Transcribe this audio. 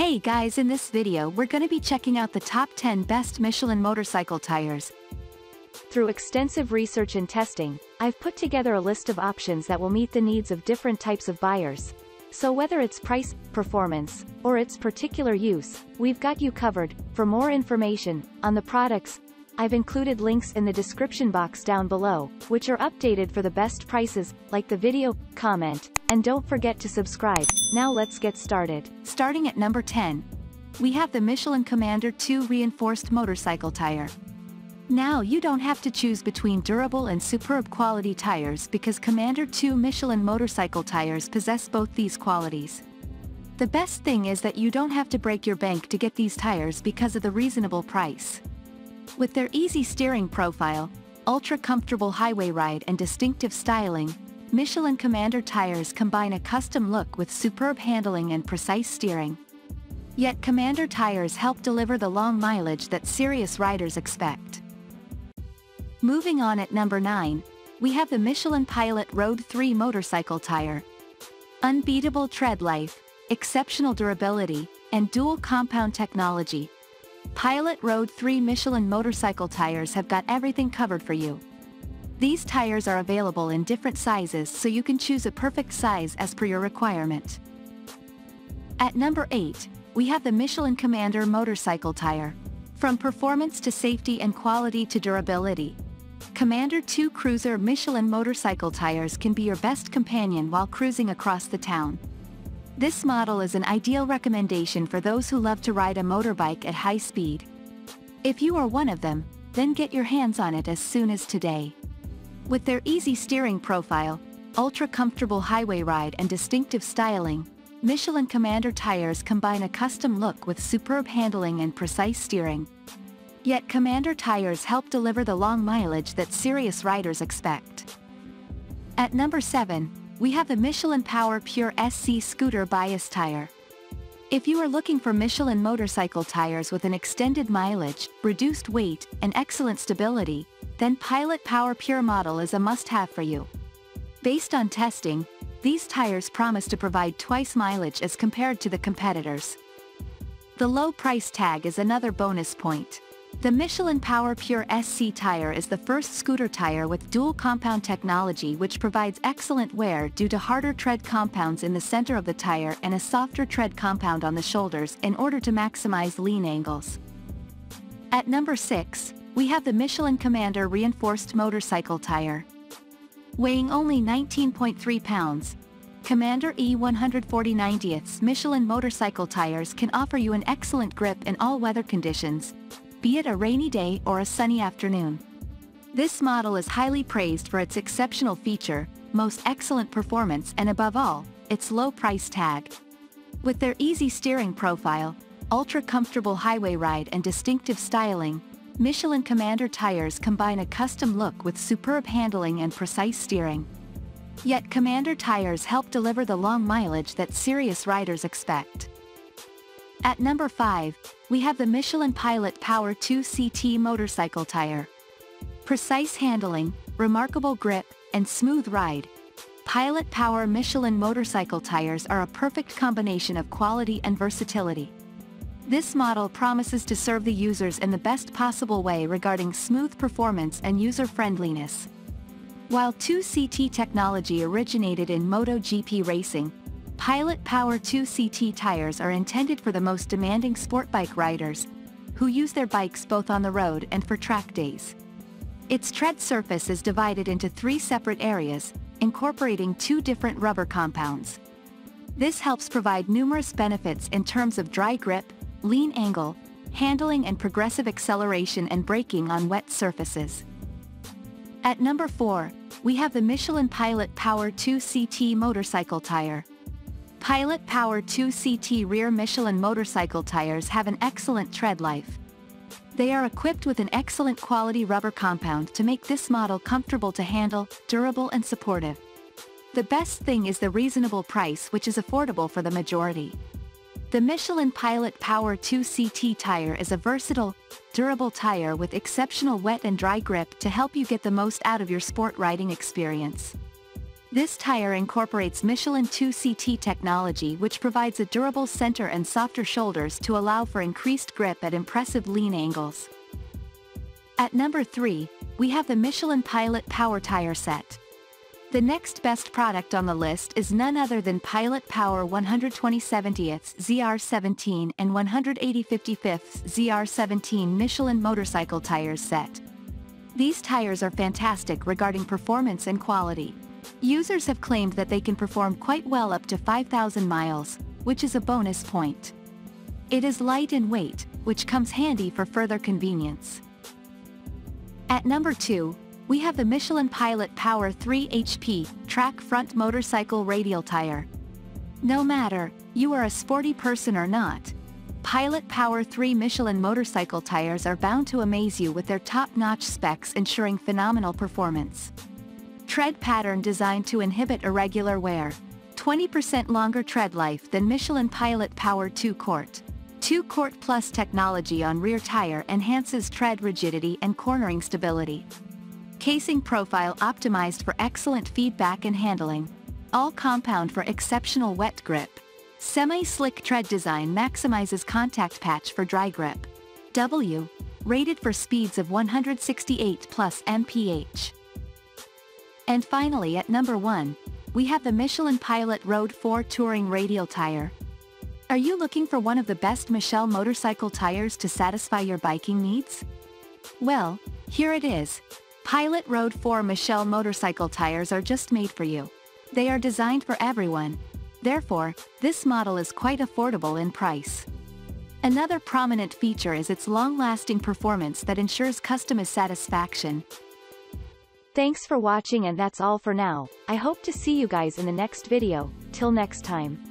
Hey guys in this video we're gonna be checking out the top 10 best Michelin motorcycle tires. Through extensive research and testing, I've put together a list of options that will meet the needs of different types of buyers. So whether it's price, performance, or its particular use, we've got you covered. For more information on the products, I've included links in the description box down below, which are updated for the best prices, like the video, comment, and don't forget to subscribe. Now let's get started. Starting at number 10. We have the Michelin Commander 2 Reinforced Motorcycle Tire. Now you don't have to choose between durable and superb quality tires because Commander 2 Michelin motorcycle tires possess both these qualities. The best thing is that you don't have to break your bank to get these tires because of the reasonable price. With their easy steering profile, ultra-comfortable highway ride and distinctive styling, Michelin Commander tires combine a custom look with superb handling and precise steering. Yet Commander tires help deliver the long mileage that serious riders expect. Moving on at number 9, we have the Michelin Pilot Road 3 motorcycle tire. Unbeatable tread life, exceptional durability, and dual compound technology. Pilot Road 3 Michelin motorcycle tires have got everything covered for you. These tires are available in different sizes so you can choose a perfect size as per your requirement. At number 8, we have the Michelin Commander motorcycle tire. From performance to safety and quality to durability, Commander 2 Cruiser Michelin motorcycle tires can be your best companion while cruising across the town. This model is an ideal recommendation for those who love to ride a motorbike at high speed. If you are one of them, then get your hands on it as soon as today. With their easy steering profile, ultra-comfortable highway ride and distinctive styling, Michelin Commander tires combine a custom look with superb handling and precise steering. Yet Commander tires help deliver the long mileage that serious riders expect. At number 7, we have the Michelin Power Pure SC Scooter Bias Tire. If you are looking for Michelin motorcycle tires with an extended mileage, reduced weight, and excellent stability, then Pilot Power Pure model is a must-have for you. Based on testing, these tires promise to provide twice mileage as compared to the competitors. The low price tag is another bonus point. The Michelin Power Pure SC tire is the first scooter tire with dual compound technology which provides excellent wear due to harder tread compounds in the center of the tire and a softer tread compound on the shoulders in order to maximize lean angles. At number 6, we have the Michelin Commander Reinforced Motorcycle Tire. Weighing only 19.3 pounds, Commander E140 90ths Michelin motorcycle tires can offer you an excellent grip in all weather conditions, be it a rainy day or a sunny afternoon. This model is highly praised for its exceptional feature, most excellent performance and above all, its low price tag. With their easy steering profile, ultra-comfortable highway ride and distinctive styling, Michelin Commander tires combine a custom look with superb handling and precise steering. Yet Commander tires help deliver the long mileage that serious riders expect. At number 5, we have the Michelin Pilot Power 2 CT motorcycle tire. Precise handling, remarkable grip, and smooth ride. Pilot Power Michelin motorcycle tires are a perfect combination of quality and versatility. This model promises to serve the users in the best possible way regarding smooth performance and user-friendliness. While 2CT technology originated in MotoGP racing, Pilot Power 2 CT tires are intended for the most demanding sport bike riders, who use their bikes both on the road and for track days. Its tread surface is divided into three separate areas, incorporating two different rubber compounds. This helps provide numerous benefits in terms of dry grip, lean angle, handling and progressive acceleration and braking on wet surfaces. At number 4, we have the Michelin Pilot Power 2 CT motorcycle tire. Pilot Power 2 CT rear Michelin motorcycle tires have an excellent tread life. They are equipped with an excellent quality rubber compound to make this model comfortable to handle, durable and supportive. The best thing is the reasonable price which is affordable for the majority. The Michelin Pilot Power 2 CT tire is a versatile, durable tire with exceptional wet and dry grip to help you get the most out of your sport riding experience. This tire incorporates Michelin 2CT technology which provides a durable center and softer shoulders to allow for increased grip at impressive lean angles. At number 3, we have the Michelin Pilot Power Tire Set. The next best product on the list is none other than Pilot Power 120 70ths ZR17 and 180 55ths ZR17 Michelin motorcycle tires set. These tires are fantastic regarding performance and quality. Users have claimed that they can perform quite well up to 5,000 miles, which is a bonus point. It is light in weight, which comes handy for further convenience. At number 2, we have the Michelin Pilot Power 3 HP track front motorcycle radial tire. No matter, you are a sporty person or not, Pilot Power 3 Michelin motorcycle tires are bound to amaze you with their top-notch specs ensuring phenomenal performance. Tread pattern designed to inhibit irregular wear. 20% longer tread life than Michelin Pilot Power 2 Court. 2 Court Plus technology on rear tire enhances tread rigidity and cornering stability. Casing profile optimized for excellent feedback and handling. All compound for exceptional wet grip. Semi-slick tread design maximizes contact patch for dry grip. W. Rated for speeds of 168 plus mph. And finally at number 1, we have the Michelin Pilot Road 4 Touring Radial Tire. Are you looking for one of the best Michelin motorcycle tires to satisfy your biking needs? Well, here it is, Pilot Road 4 Michelin motorcycle tires are just made for you. They are designed for everyone. Therefore, this model is quite affordable in price. Another prominent feature is its long-lasting performance that ensures customer satisfaction. Thanks for watching and that's all for now. I hope to see you guys in the next video. Till next time.